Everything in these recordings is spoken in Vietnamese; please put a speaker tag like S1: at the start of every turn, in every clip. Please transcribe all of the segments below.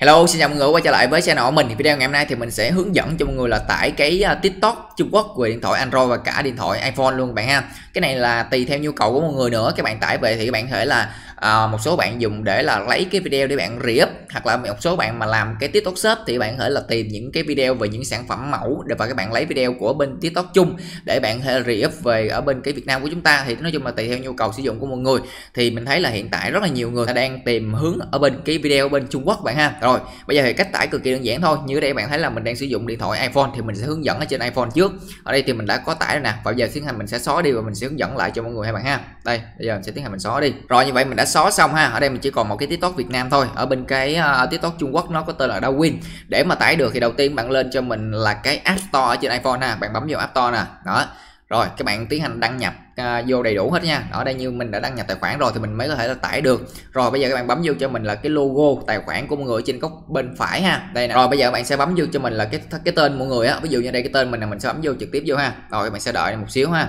S1: Hello, xin chào mọi người quay trở lại với channel của mình. Thì video ngày hôm nay thì mình sẽ hướng dẫn cho mọi người là tải cái à, TikTok Trung Quốc về điện thoại Android và cả điện thoại iPhone luôn các bạn ha. Cái này là tùy theo nhu cầu của mọi người nữa. Các bạn tải về thì các bạn có thể là à, một số bạn dùng để là lấy cái video để bạn re-up hoặc là một số bạn mà làm cái TikTok shop thì bạn có thể là tìm những cái video về những sản phẩm mẫu để và các bạn lấy video của bên TikTok chung để bạn thể re-up về ở bên cái Việt Nam của chúng ta thì nói chung là tùy theo nhu cầu sử dụng của mọi người. Thì mình thấy là hiện tại rất là nhiều người đang tìm hướng ở bên cái video bên Trung Quốc bạn ha. Rồi, bây giờ thì cách tải cực kỳ đơn giản thôi. Như ở đây bạn thấy là mình đang sử dụng điện thoại iPhone thì mình sẽ hướng dẫn ở trên iPhone trước. Ở đây thì mình đã có tải rồi nè. Và giờ tiến hành mình sẽ xóa đi và mình sẽ hướng dẫn lại cho mọi người hai bạn ha. Đây, bây giờ mình sẽ tiến hành mình xóa đi. Rồi như vậy mình đã xóa xong ha. Ở đây mình chỉ còn một cái TikTok Việt Nam thôi. Ở bên cái uh, TikTok Trung Quốc nó có tên là Darwin. Để mà tải được thì đầu tiên bạn lên cho mình là cái App Store ở trên iPhone ha. Bạn bấm vào App Store nè. Đó rồi các bạn tiến hành đăng nhập uh, vô đầy đủ hết nha. Ở đây như mình đã đăng nhập tài khoản rồi thì mình mới có thể là tải được. Rồi bây giờ các bạn bấm vô cho mình là cái logo tài khoản của mọi người trên góc bên phải ha. Đây nè. Rồi bây giờ các bạn sẽ bấm vô cho mình là cái cái tên mọi người á. Ví dụ như đây cái tên mình là mình sẽ bấm vô trực tiếp vô ha. Rồi các bạn sẽ đợi một xíu ha.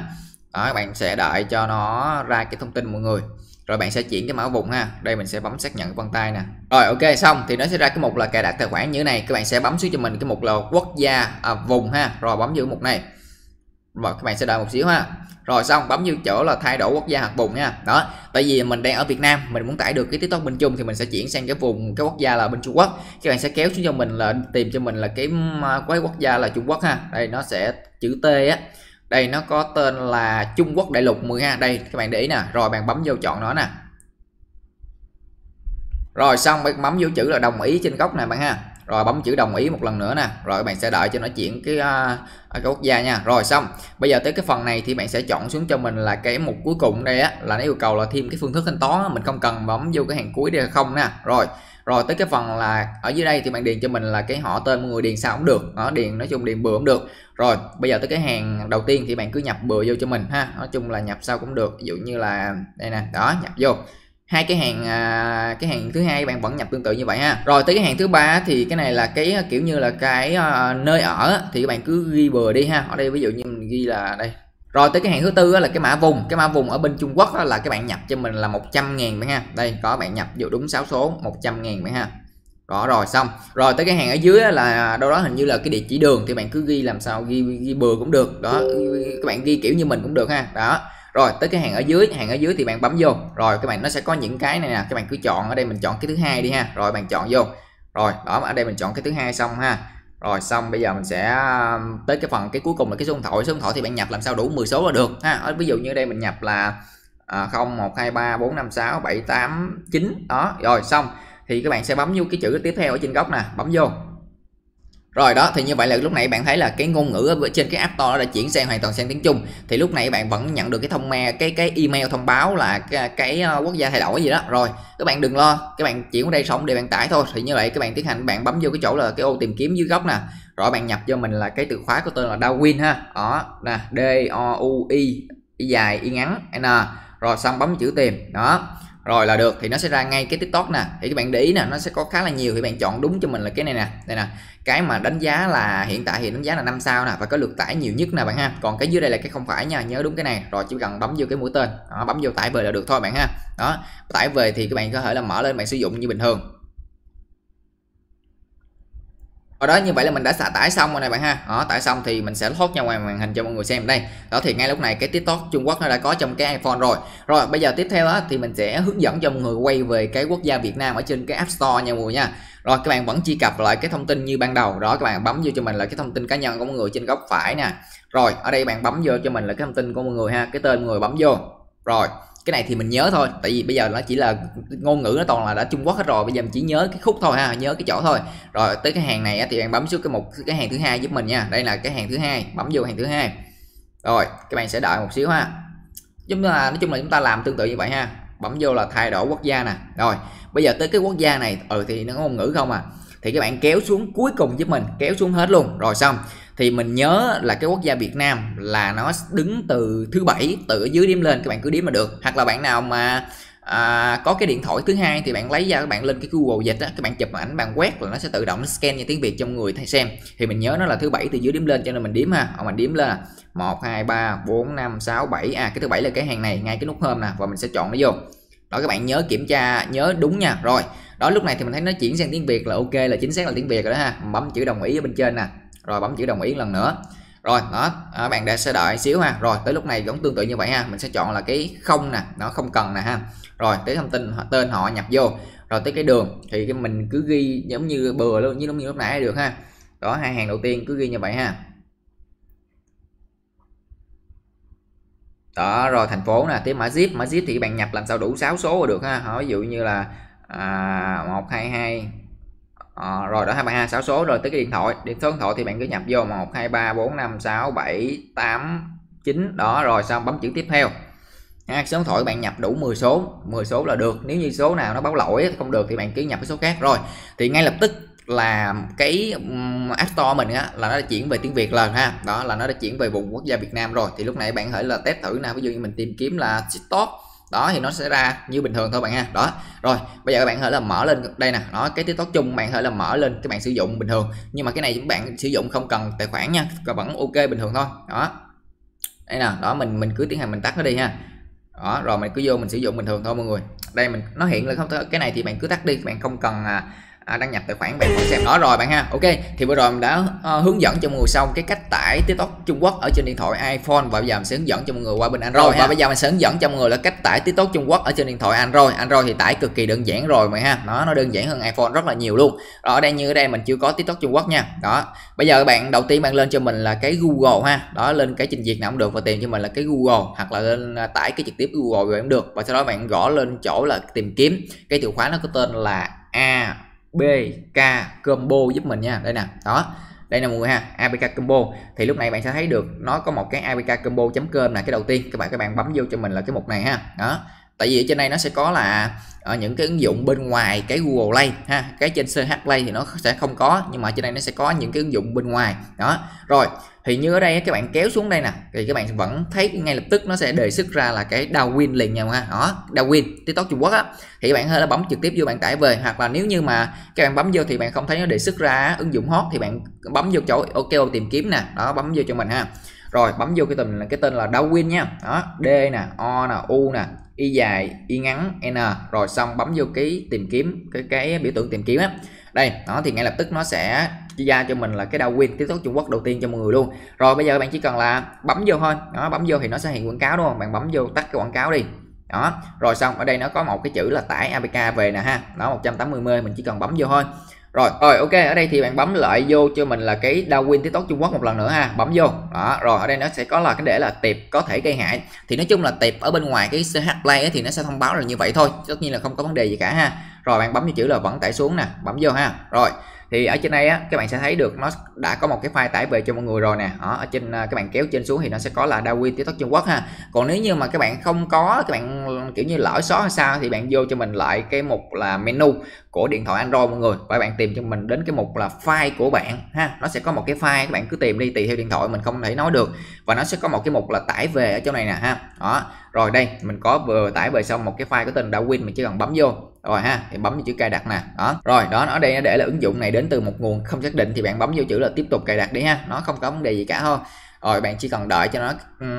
S1: Đó các bạn sẽ đợi cho nó ra cái thông tin mọi người. Rồi bạn sẽ chuyển cái mã vùng ha. Đây mình sẽ bấm xác nhận vân tay nè. Rồi ok xong. Thì nó sẽ ra cái mục là cài đặt tài khoản như thế này. Các bạn sẽ bấm xuống cho mình cái mục là quốc gia à, vùng ha. Rồi bấm vô mục này rồi các bạn sẽ đợi một xíu ha. Rồi, xong, bấm vô chỗ là thay đổi quốc gia hoặc vùng nha. Đó, tại vì mình đang ở Việt Nam, mình muốn tải được cái tiktok bên Trung thì mình sẽ chuyển sang cái vùng, cái quốc gia là bên Trung Quốc. Các bạn sẽ kéo xuống cho mình là, tìm cho mình là cái à, cái quốc gia là Trung Quốc ha. Đây, nó sẽ chữ T á. Đây, nó có tên là Trung Quốc đại lục 10 ha đây, các bạn để ý nè. Rồi, bạn bấm vô chọn nó nè. Rồi, xong, bạn bấm vô chữ là đồng ý trên góc này bạn ha rồi bấm chữ đồng ý một lần nữa nè. Rồi các bạn sẽ đợi cho nó chuyển cái, uh, cái quốc gia nha. Rồi xong bây giờ tới cái phần này thì bạn sẽ chọn xuống cho mình là cái mục cuối cùng đây á là nó yêu cầu là thêm cái phương thức thanh toán mình không cần bấm vô cái hàng cuối đây không nè. Rồi rồi tới cái phần là ở dưới đây thì bạn điền cho mình là cái họ tên người điền sao cũng được. Nó điền nói chung điền bừa cũng được. Rồi bây giờ tới cái hàng đầu tiên thì bạn cứ nhập bừa vô cho mình ha. Nói chung là nhập sao cũng được. Ví dụ như là đây nè đó nhập vô hai cái hàng à, cái hàng thứ hai bạn vẫn nhập tương tự như vậy ha. Rồi tới cái hàng thứ ba thì cái này là cái kiểu như là cái à, nơi ở thì các bạn cứ ghi bừa đi ha. Ở đây ví dụ như mình ghi là đây. Rồi tới cái hàng thứ tư là cái mã vùng. Cái mã vùng ở bên Trung Quốc là các bạn nhập cho mình là 100 ngàn vậy ha. Đây có bạn nhập vô đúng 6 số 100 ngàn vậy ha. Đó rồi xong. Rồi tới cái hàng ở dưới là đâu đó hình như là cái địa chỉ đường thì bạn cứ ghi làm sao ghi ghi bừa cũng được. Đó các bạn ghi kiểu như mình cũng được ha. Đó rồi tới cái hàng ở dưới hàng ở dưới thì bạn bấm vô. Rồi các bạn nó sẽ có những cái này nè. Các bạn cứ chọn ở đây mình chọn cái thứ hai đi ha. Rồi bạn chọn vô. Rồi đó ở đây mình chọn cái thứ hai xong ha. Rồi xong bây giờ mình sẽ um, tới cái phần cái cuối cùng là cái số điện thoại. Số điện thoại thì bạn nhập làm sao đủ 10 số là được ha. Ví dụ như đây mình nhập là à, 0 1 2 3 4 5 6 7 8 9 đó rồi xong. Thì các bạn sẽ bấm vô cái chữ tiếp theo ở trên góc nè. Bấm vô rồi đó thì như vậy là lúc này bạn thấy là cái ngôn ngữ ở trên cái App Store đã chuyển sang hoàn toàn sang tiếng Trung. Thì lúc này bạn vẫn nhận được cái thông me cái cái email thông báo là cái, cái ờ, quốc gia thay đổi gì đó. Rồi các bạn đừng lo các bạn chuyển qua đây xong để bạn tải thôi. Thì như vậy các bạn tiến hành bạn bấm vô cái chỗ là cái ô tìm kiếm dưới góc nè. Rồi bạn nhập cho mình là cái từ khóa có tên là Darwin ha. Đó nè D O U I dài y ngắn N. Rồi xong bấm chữ tìm. Đó rồi là được thì nó sẽ ra ngay cái tiktok nè. Thì các bạn để ý nè nó sẽ có khá là nhiều thì bạn chọn đúng cho mình là cái này nè. Đây nè cái mà đánh giá là hiện tại thì đánh giá là năm sao nè và có lượt tải nhiều nhất nè bạn ha. Còn cái dưới đây là cái không phải nha nhớ đúng cái này. Rồi chỉ cần bấm vô cái mũi tên. Đó, bấm vô tải về là được thôi bạn ha. Đó tải về thì các bạn có thể là mở lên bạn sử dụng như bình thường ở đó như vậy là mình đã xả tải xong rồi này bạn ha. Đó, tải xong thì mình sẽ thoát ra ngoài màn hình cho mọi người xem đây. Đó, thì ngay lúc này cái tiktok trung quốc nó đã có trong cái iphone rồi. Rồi, bây giờ tiếp theo đó thì mình sẽ hướng dẫn cho mọi người quay về cái quốc gia việt nam ở trên cái app store nha mọi người nha. Rồi, các bạn vẫn truy cập lại cái thông tin như ban đầu. Đó, các bạn bấm vô cho mình là cái thông tin cá nhân của mọi người trên góc phải nè. Rồi, ở đây bạn bấm vô cho mình là cái thông tin của mọi người ha. Cái tên mọi người bấm vô. Rồi cái này thì mình nhớ thôi, tại vì bây giờ nó chỉ là ngôn ngữ nó toàn là đã Trung Quốc hết rồi, bây giờ mình chỉ nhớ cái khúc thôi ha, nhớ cái chỗ thôi. Rồi, tới cái hàng này thì bạn bấm xuống cái một, cái hàng thứ hai giúp mình nha. Đây là cái hàng thứ hai, bấm vô hàng thứ hai. Rồi, các bạn sẽ đợi một xíu ha. Chúng ta nói chung là chúng ta làm tương tự như vậy ha. Bấm vô là thay đổi quốc gia nè. Rồi, bây giờ tới cái quốc gia này ừ thì nó có ngôn ngữ không à? Thì các bạn kéo xuống, cuối cùng giúp mình, kéo xuống hết luôn. Rồi xong thì mình nhớ là cái quốc gia Việt Nam là nó đứng từ thứ bảy từ ở dưới điểm lên các bạn cứ điểm mà được. Hoặc là bạn nào mà à, có cái điện thoại thứ hai thì bạn lấy ra các bạn lên cái Google dịch á các bạn chụp ảnh bạn quét là nó sẽ tự động scan như tiếng Việt cho người thay xem. Thì mình nhớ nó là thứ bảy từ dưới điểm lên cho nên mình điểm ha. Ở mình điểm lên. Là một hai ba bốn năm sáu bảy. À cái thứ bảy là cái hàng này ngay cái nút home nè và mình sẽ chọn nó vô. Đó các bạn nhớ kiểm tra nhớ đúng nha. Rồi đó lúc này thì mình thấy nó chuyển sang tiếng việt là ok là chính xác là tiếng việt rồi đó ha. Mình bấm chữ đồng ý ở bên trên nè rồi bấm chữ đồng ý lần nữa. Rồi đó. À, bạn đã sẽ đợi xíu ha. Rồi tới lúc này cũng tương tự như vậy ha. Mình sẽ chọn là cái không nè. Nó không cần nè ha. Rồi tới thông tin tên họ nhập vô. Rồi tới cái đường. Thì cái mình cứ ghi giống như bừa luôn như giống như lúc nãy được ha. Đó hai hàng đầu tiên cứ ghi như vậy ha. Đó rồi thành phố nè. Tiếp mã zip mã zip thì bạn nhập làm sao đủ 6 số được ha. Hỏi ví dụ như là à, 122 à, rồi đó hai ba hai sáu số rồi tới cái điện thoại. Điện số điện thoại thì bạn cứ nhập vô một hai ba bốn năm sáu bảy tám chín. Đó rồi xong bấm chữ tiếp theo. Ha, số điện thoại bạn nhập đủ 10 số. 10 số là được. Nếu như số nào nó báo lỗi không được thì bạn cứ nhập cái số khác. Rồi thì ngay lập tức là cái App Store mình á là nó đã chuyển về tiếng Việt rồi ha. Đó là nó đã chuyển về vùng quốc gia Việt Nam rồi. Thì lúc này bạn hãy là test thử nào ví dụ như mình tìm kiếm là TikTok đó thì nó sẽ ra như bình thường thôi bạn ha. Đó rồi bây giờ các bạn hãy là mở lên đây nè. Nó cái tiktok chung bạn hãy là mở lên các bạn sử dụng bình thường. Nhưng mà cái này các bạn sử dụng không cần tài khoản nha và vẫn ok bình thường thôi. Đó. Đây nè đó mình mình cứ tiến hành mình tắt nó đi ha. Đó rồi mình cứ vô mình sử dụng bình thường thôi mọi người. Đây mình nó hiện là không cái này thì bạn cứ tắt đi bạn không cần à, à, đăng nhập tài khoản bạn có xem đó rồi bạn ha. Ok thì vừa rồi mình đã uh, hướng dẫn cho mọi người xong cái cách tải tiktok trung quốc ở trên điện thoại iphone và bây giờ mình sẽ hướng dẫn cho mọi người qua bên android rồi, và bây giờ mình sẽ hướng dẫn cho mọi người là cách tải tiktok trung quốc ở trên điện thoại android. Android thì tải cực kỳ đơn giản rồi mọi ha. Nó nó đơn giản hơn iphone rất là nhiều luôn. Rồi ở đây như ở đây mình chưa có tiktok trung quốc nha. Đó. Bây giờ bạn đầu tiên bạn lên cho mình là cái google ha. Đó lên cái trình duyệt nào cũng được và tìm cho mình là cái google hoặc là lên à, tải cái trực tiếp google rồi cũng được. Và sau đó bạn gõ lên chỗ là tìm kiếm. Cái từ khóa nó có tên là a B, K, combo giúp mình nha. Đây nè, đó. Đây là mọi người ha APK combo. Thì lúc này bạn sẽ thấy được nó có một cái APK combo.com là cái đầu tiên. Các bạn các bạn bấm vô cho mình là cái mục này ha, đó tại vì ở trên đây nó sẽ có là ở những cái ứng dụng bên ngoài, cái Google Play, ha, cái trên CH Play thì nó sẽ không có, nhưng mà trên đây nó sẽ có những cái ứng dụng bên ngoài, đó. Rồi, thì như ở đây các bạn kéo xuống đây nè, thì các bạn vẫn thấy ngay lập tức nó sẽ đề xuất ra là cái Darwin liền nhau ha, đó, Darwin, TikTok Trung Quốc á. Thì các bạn hơi là bấm trực tiếp vô bạn tải về, hoặc là nếu như mà các bạn bấm vô thì bạn không thấy nó đề xuất ra ứng dụng hot thì bạn bấm vô chỗ ok tìm kiếm nè, đó, bấm vô cho mình ha rồi, bấm vô cái tên là cái tên là Darwin nha. Đó, D nè, O nè, U nè, y dài, y ngắn, n. Rồi xong, bấm vô cái tìm kiếm, cái cái biểu tượng tìm kiếm á. Đây, đó, thì ngay lập tức nó sẽ ra cho mình là cái Darwin tiếp tiktok trung quốc đầu tiên cho mọi người luôn. Rồi, bây giờ bạn chỉ cần là bấm vô thôi. Đó, bấm vô thì nó sẽ hiện quảng cáo, đúng không? Bạn bấm vô tắt cái quảng cáo đi. Đó, rồi xong, ở đây nó có một cái chữ là tải apk về nè ha. Nó 180 mê, mình chỉ cần bấm vô thôi rồi rồi, ok, ở đây thì bạn bấm lại vô cho mình là cái Darwin TikTok Trung Quốc một lần nữa ha, bấm vô. Đó, rồi, ở đây nó sẽ có là cái để là tiệp có thể gây hại. Thì nói chung là tiệp ở bên ngoài cái CH Play thì nó sẽ thông báo là như vậy thôi, tất nhiên là không có vấn đề gì cả ha. Rồi, bạn bấm như chữ là vẫn tải xuống nè, bấm vô ha. Rồi thì ở trên đây á, các bạn sẽ thấy được nó đã có một cái file tải về cho mọi người rồi nè. Ở trên à, các bạn kéo trên xuống thì nó sẽ có là Darwin TikTok Trung Quốc ha. Còn nếu như mà các bạn không có, các bạn, kiểu như, lỡ xóa hay sao thì bạn vô cho mình lại cái mục là menu của điện thoại Android mọi người. Và bạn tìm cho mình đến cái mục là file của bạn ha. Nó sẽ có một cái file, các bạn cứ tìm đi, tùy theo điện thoại mình không thể nói được. Và nó sẽ có một cái mục là tải về ở chỗ này nè ha. Đó, rồi đây, mình có vừa tải về xong một cái file có tên Darwin mình chỉ cần bấm vô rồi ha, thì bấm vào chữ cài đặt nè, đó. Rồi, đó ở đây nó để là ứng dụng này đến từ một nguồn không xác định thì bạn bấm vô chữ là tiếp tục cài đặt đi ha, nó không có vấn đề gì cả thôi. Rồi, bạn chỉ cần đợi cho nó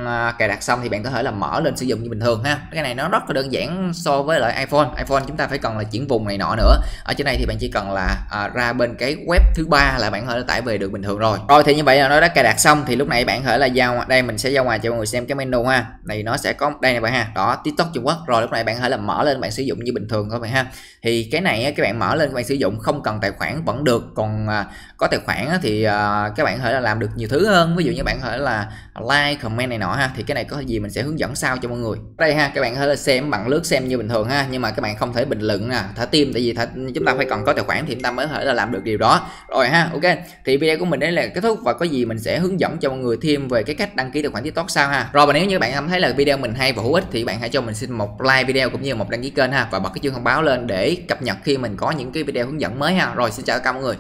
S1: À, cài đặt xong thì bạn có thể là mở lên sử dụng như bình thường ha. Cái này nó rất là đơn giản so với lại iPhone. iPhone chúng ta phải cần là chuyển vùng này nọ nữa. Ở trên này thì bạn chỉ cần là à, ra bên cái web thứ ba là bạn có thể tải về được bình thường rồi. Rồi thì như vậy là nó đã cài đặt xong thì lúc này bạn có thể là giao đây mình sẽ giao ngoài cho mọi người xem cái menu ha. Này nó sẽ có đây này bạn ha đó TikTok Trung Quốc. Rồi lúc này bạn có thể là mở lên bạn sử dụng như bình thường thôi bạn ha. Thì cái này các bạn mở lên các bạn sử dụng không cần tài khoản vẫn được. Còn à, có tài khoản thì à, các bạn có thể là làm được nhiều thứ hơn. Ví dụ như bạn có thể là like comment này nọ ha thì cái này có gì mình sẽ hướng dẫn sau cho mọi người. Đây ha các bạn có thể xem bằng lướt xem như bình thường ha nhưng mà các bạn không thể bình luận nè thả tim tại vì thả, chúng ta phải cần có tài khoản thì chúng ta mới có thể là làm được điều đó. Rồi ha ok thì video của mình đến là kết thúc và có gì mình sẽ hướng dẫn cho mọi người thêm về cái cách đăng ký tài khoản tiktok sau ha. Rồi và nếu như bạn cảm thấy là video mình hay và hữu ích thì bạn hãy cho mình xin một like video cũng như một đăng ký kênh ha và bật cái chuông thông báo lên để cập nhật khi mình có những cái video hướng dẫn mới ha. Rồi xin chào tất cả mọi người.